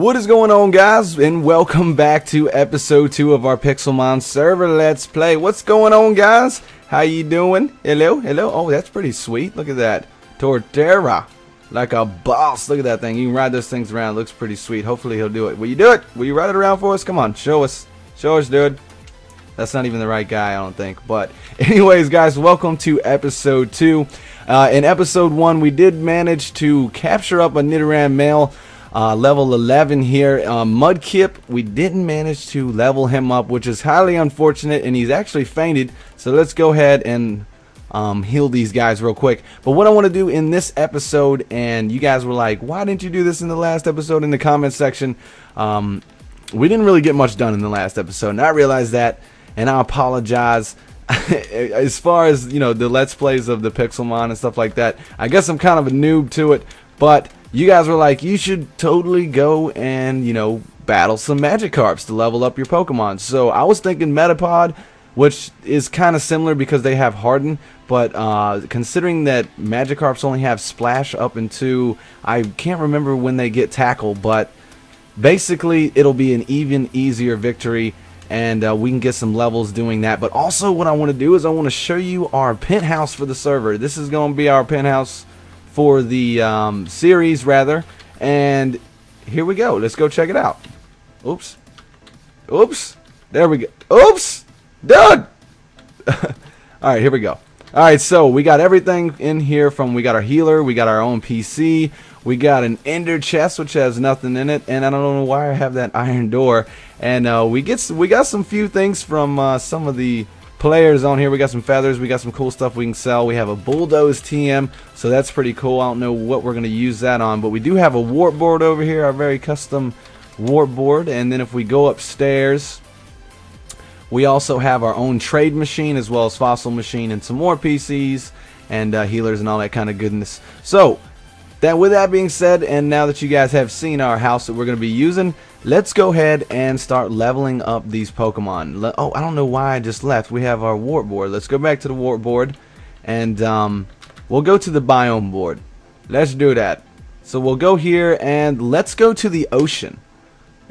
What is going on guys and welcome back to episode 2 of our Pixelmon server Let's Play. What's going on guys? How you doing? Hello? Hello? Oh that's pretty sweet. Look at that. Torterra. Like a boss. Look at that thing. You can ride those things around. Looks pretty sweet. Hopefully he'll do it. Will you do it? Will you ride it around for us? Come on. Show us. Show us dude. That's not even the right guy I don't think. But anyways guys welcome to episode 2. Uh, in episode 1 we did manage to capture up a Nidoran male uh, level 11 here. Um, Mudkip, we didn't manage to level him up, which is highly unfortunate, and he's actually fainted. So let's go ahead and um, heal these guys real quick. But what I want to do in this episode, and you guys were like, why didn't you do this in the last episode in the comment section? Um, we didn't really get much done in the last episode, and I realized that, and I apologize. as far as, you know, the Let's Plays of the Pixelmon and stuff like that, I guess I'm kind of a noob to it, but you guys were like, you should totally go and, you know, battle some Magikarps to level up your Pokemon. So I was thinking Metapod, which is kind of similar because they have Harden, but uh, considering that Magikarps only have Splash up into, I can't remember when they get Tackle, but basically it'll be an even easier victory and uh, we can get some levels doing that. But also what I want to do is I want to show you our penthouse for the server. This is going to be our penthouse for the um, series rather. And here we go. Let's go check it out. Oops. Oops. There we go. Oops. Doug alright here we go. Alright so we got everything in here from we got our healer we got our own PC we got an ender chest which has nothing in it and I don't know why I have that iron door. And uh, we get we got some few things from uh, some of the players on here. We got some feathers. We got some cool stuff we can sell. We have a bulldoze TM, so that's pretty cool. I don't know what we're going to use that on, but we do have a warp board over here, our very custom warp board. And then if we go upstairs, we also have our own trade machine as well as fossil machine and some more PCs and uh, healers and all that kind of goodness. So, that with that being said, and now that you guys have seen our house that we're going to be using, let's go ahead and start leveling up these Pokemon. Le oh, I don't know why I just left. We have our warp board. Let's go back to the warp board, and um, we'll go to the biome board. Let's do that. So we'll go here, and let's go to the ocean.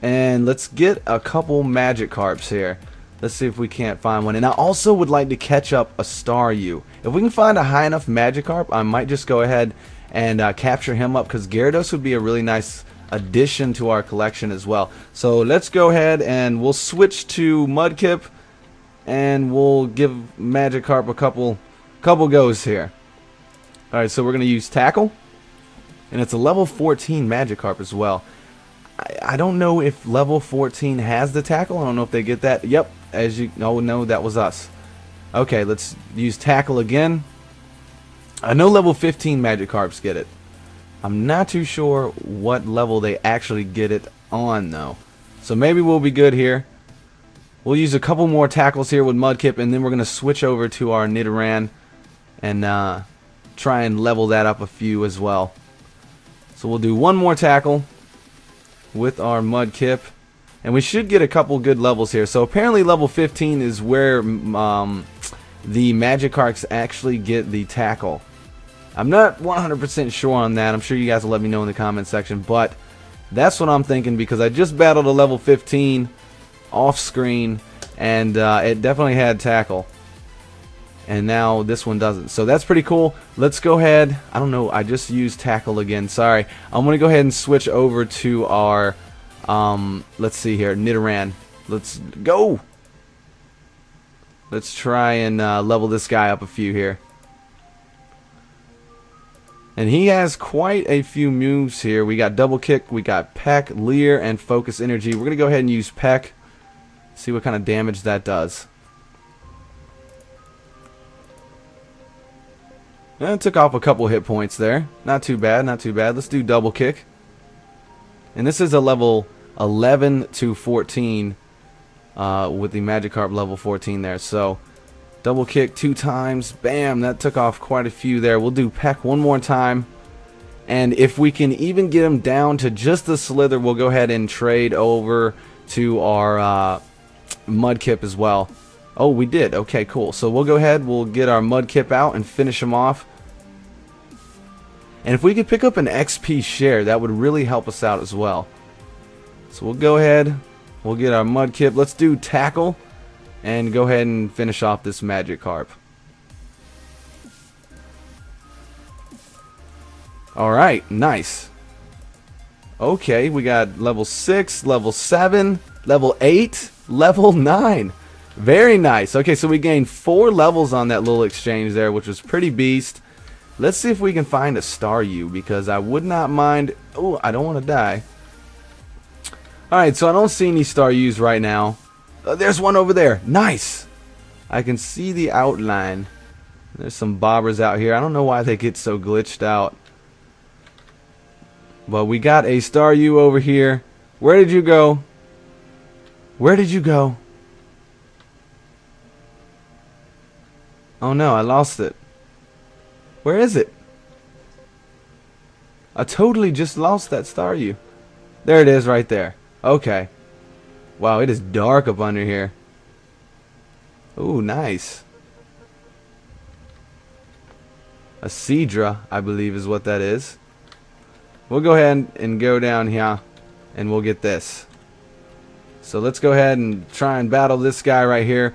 And let's get a couple Magikarps here. Let's see if we can't find one. And I also would like to catch up a Staryu. If we can find a high enough Magikarp, I might just go ahead and uh, capture him up because Gyarados would be a really nice addition to our collection as well. So let's go ahead and we'll switch to Mudkip and we'll give Magikarp a couple couple goes here. Alright, so we're going to use Tackle. And it's a level 14 Magikarp as well. I, I don't know if level 14 has the Tackle. I don't know if they get that. Yep, as you... Oh, no, that was us. Okay, let's use Tackle again. I know level 15 Magikarps get it. I'm not too sure what level they actually get it on though. So maybe we'll be good here. We'll use a couple more tackles here with Mudkip and then we're going to switch over to our Nidoran and uh, try and level that up a few as well. So we'll do one more tackle with our Mudkip. And we should get a couple good levels here. So apparently level 15 is where um, the Magikarps actually get the tackle. I'm not 100% sure on that. I'm sure you guys will let me know in the comment section, but that's what I'm thinking because I just battled a level 15 off screen and uh, it definitely had tackle. And now this one doesn't. So that's pretty cool. Let's go ahead. I don't know. I just used tackle again. Sorry. I'm going to go ahead and switch over to our, um, let's see here, Nidoran. Let's go. Let's try and uh, level this guy up a few here. And he has quite a few moves here. We got double kick, we got peck, leer, and focus energy. We're going to go ahead and use peck. See what kind of damage that does. And it took off a couple hit points there. Not too bad, not too bad. Let's do double kick. And this is a level 11 to 14 uh, with the Magikarp level 14 there. So Double kick two times. Bam, that took off quite a few there. We'll do Peck one more time. And if we can even get him down to just the Slither, we'll go ahead and trade over to our uh, Mudkip as well. Oh, we did. Okay, cool. So we'll go ahead, we'll get our Mudkip out and finish him off. And if we could pick up an XP share, that would really help us out as well. So we'll go ahead. We'll get our Mudkip. Let's do Tackle. And go ahead and finish off this Magikarp. Alright, nice. Okay, we got level 6, level 7, level 8, level 9. Very nice. Okay, so we gained 4 levels on that little exchange there, which was pretty beast. Let's see if we can find a Staryu, because I would not mind... Oh, I don't want to die. Alright, so I don't see any Staryus right now. Uh, there's one over there. Nice! I can see the outline. There's some bobbers out here. I don't know why they get so glitched out. But we got a Staryu over here. Where did you go? Where did you go? Oh no, I lost it. Where is it? I totally just lost that Staryu. There it is right there. Okay. Wow, it is dark up under here. Ooh, nice. A Seadra, I believe is what that is. We'll go ahead and go down here and we'll get this. So let's go ahead and try and battle this guy right here.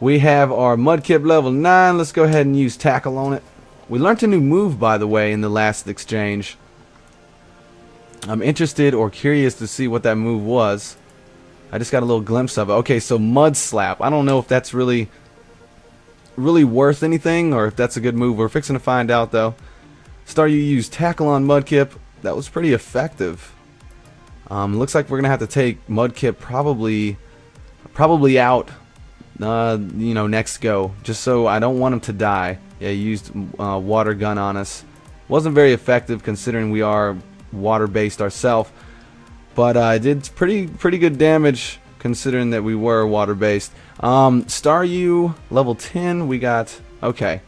We have our Mudkip level 9. Let's go ahead and use Tackle on it. We learned a new move, by the way, in the last exchange. I'm interested or curious to see what that move was. I just got a little glimpse of it. Okay, so Mud Slap. I don't know if that's really really worth anything or if that's a good move. We're fixing to find out, though. Staryu used Tackle on Mudkip that was pretty effective. Um, looks like we're gonna have to take Mudkip probably probably out uh, you know next go just so I don't want him to die yeah he used uh, water gun on us wasn't very effective considering we are water based ourselves but uh, did pretty pretty good damage considering that we were water based um, Staryu level 10 we got okay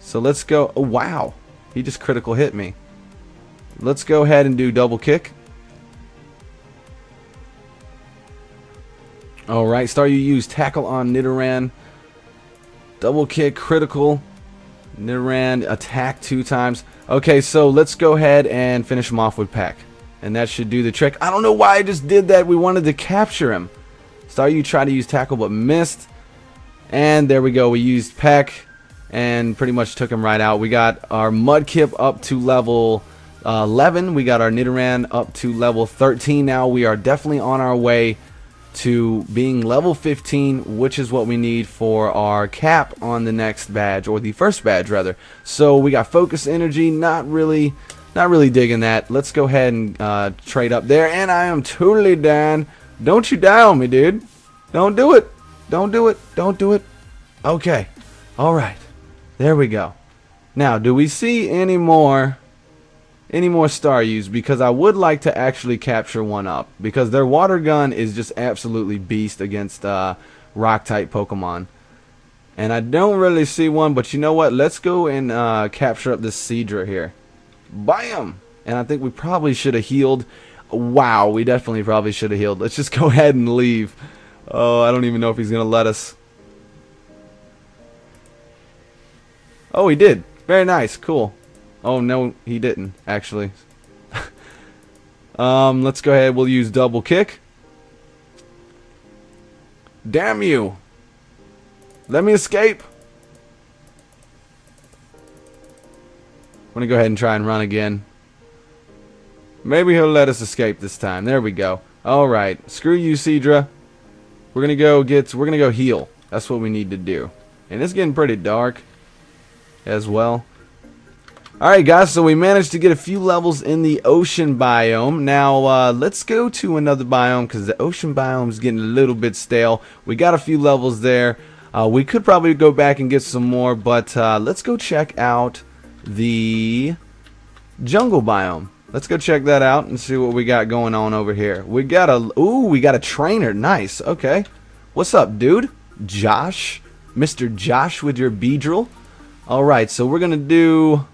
so let's go oh wow he just critical hit me Let's go ahead and do double kick. Alright, Staryu use tackle on Nidoran. Double kick, critical. Nidoran attack two times. Okay, so let's go ahead and finish him off with Peck. And that should do the trick. I don't know why I just did that. We wanted to capture him. Staryu tried to use tackle but missed. And there we go. We used Peck and pretty much took him right out. We got our Mudkip up to level uh, 11. We got our Nidoran up to level 13 now. We are definitely on our way to being level 15, which is what we need for our cap on the next badge, or the first badge rather. So we got focus energy, not really, not really digging that. Let's go ahead and uh, trade up there, and I am totally down. Don't you die on me, dude. Don't do it. Don't do it. Don't do it. Okay. All right. There we go. Now, do we see any more any more Staryus because I would like to actually capture one up because their water gun is just absolutely beast against uh, rock type Pokemon. And I don't really see one, but you know what? Let's go and uh, capture up this Seadra here. Bam! And I think we probably should have healed. Wow, we definitely probably should have healed. Let's just go ahead and leave. Oh, I don't even know if he's going to let us. Oh, he did. Very nice. Cool. Oh, no, he didn't, actually. um, let's go ahead. We'll use double kick. Damn you. Let me escape. Going to go ahead and try and run again. Maybe he'll let us escape this time. There we go. Alright. Screw you, Seadra. We're going to go get... We're going to go heal. That's what we need to do. And it's getting pretty dark as well. Alright guys, so we managed to get a few levels in the ocean biome. Now, uh, let's go to another biome because the ocean biome is getting a little bit stale. We got a few levels there. Uh, we could probably go back and get some more, but uh, let's go check out the jungle biome. Let's go check that out and see what we got going on over here. We got a, ooh, we got a trainer. Nice, okay. What's up, dude? Josh? Mr. Josh with your Beedrill? Alright, so we're going to do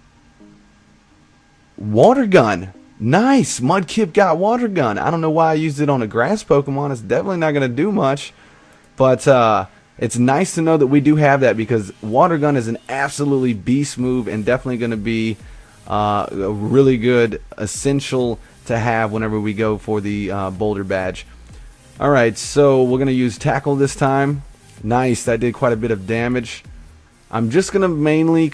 Water gun. Nice. Mudkip got water gun. I don't know why I used it on a grass Pokemon. It's definitely not going to do much. But uh, it's nice to know that we do have that because water gun is an absolutely beast move and definitely going to be uh, a really good essential to have whenever we go for the uh, boulder badge. Alright, so we're going to use tackle this time. Nice, that did quite a bit of damage. I'm just going to mainly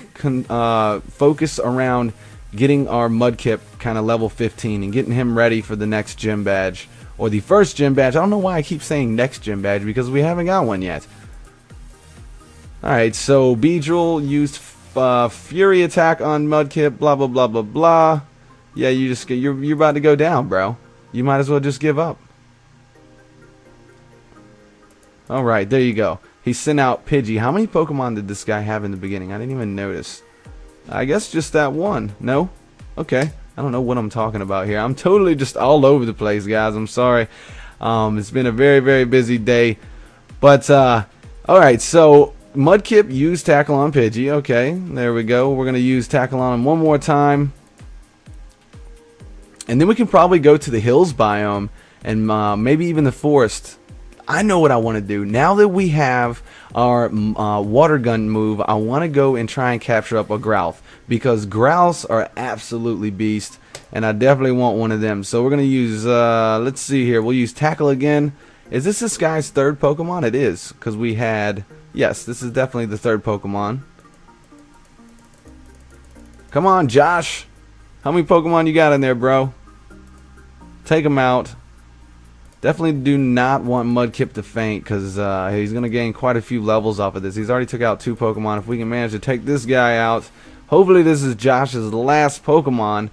uh, focus around getting our Mudkip kind of level 15 and getting him ready for the next gym badge. Or the first gym badge. I don't know why I keep saying next gym badge because we haven't got one yet. Alright, so Beedrill used uh, Fury attack on Mudkip, blah blah blah blah blah. Yeah, you just you're you're about to go down, bro. You might as well just give up. All right, there you go. He sent out Pidgey. How many Pokemon did this guy have in the beginning? I didn't even notice. I guess just that one. No? Okay. I don't know what I'm talking about here. I'm totally just all over the place, guys. I'm sorry. Um, it's been a very, very busy day. But, uh, alright, so Mudkip used Tackle on Pidgey. Okay, there we go. We're going to use Tackle on him one more time. And then we can probably go to the hills biome and uh, maybe even the forest. I know what I want to do. Now that we have our uh, water gun move, I want to go and try and capture up a Growlithe. Because Growls are absolutely beast. And I definitely want one of them. So we're going to use, uh, let's see here. We'll use Tackle again. Is this this guy's third Pokemon? It is. Because we had Yes, this is definitely the third Pokemon. Come on, Josh. How many Pokemon you got in there, bro? Take him out. Definitely do not want Mudkip to faint because uh, he's going to gain quite a few levels off of this. He's already took out two Pokemon. If we can manage to take this guy out, hopefully this is Josh's last Pokemon.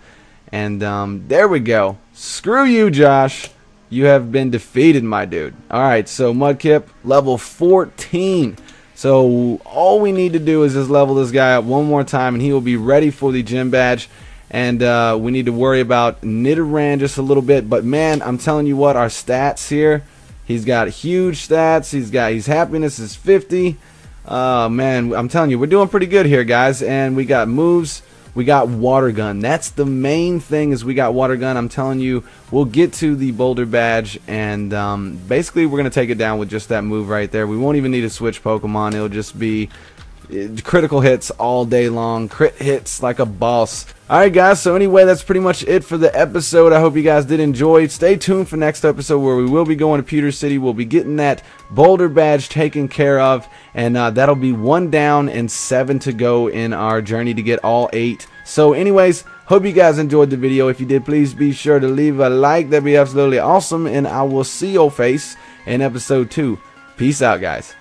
And um, there we go. Screw you, Josh. You have been defeated, my dude. Alright, so Mudkip, level 14. So all we need to do is just level this guy up one more time and he will be ready for the gym badge. And uh, we need to worry about Nidoran just a little bit. But man, I'm telling you what, our stats here, he's got huge stats. He's got his happiness is 50. Uh, man, I'm telling you, we're doing pretty good here, guys. And we got moves we got water gun. That's the main thing is we got water gun. I'm telling you, we'll get to the boulder badge and um, basically we're to take it down with just that move right there. We won't even need to switch Pokemon. It'll just be critical hits all day long. Crit hits like a boss. Alright guys so anyway that's pretty much it for the episode. I hope you guys did enjoy. Stay tuned for next episode where we will be going to Pewter City. We'll be getting that boulder badge taken care of and uh, that'll be one down and seven to go in our journey to get all eight. So anyways hope you guys enjoyed the video. If you did please be sure to leave a like. That'd be absolutely awesome and I will see your face in episode 2 peace out guys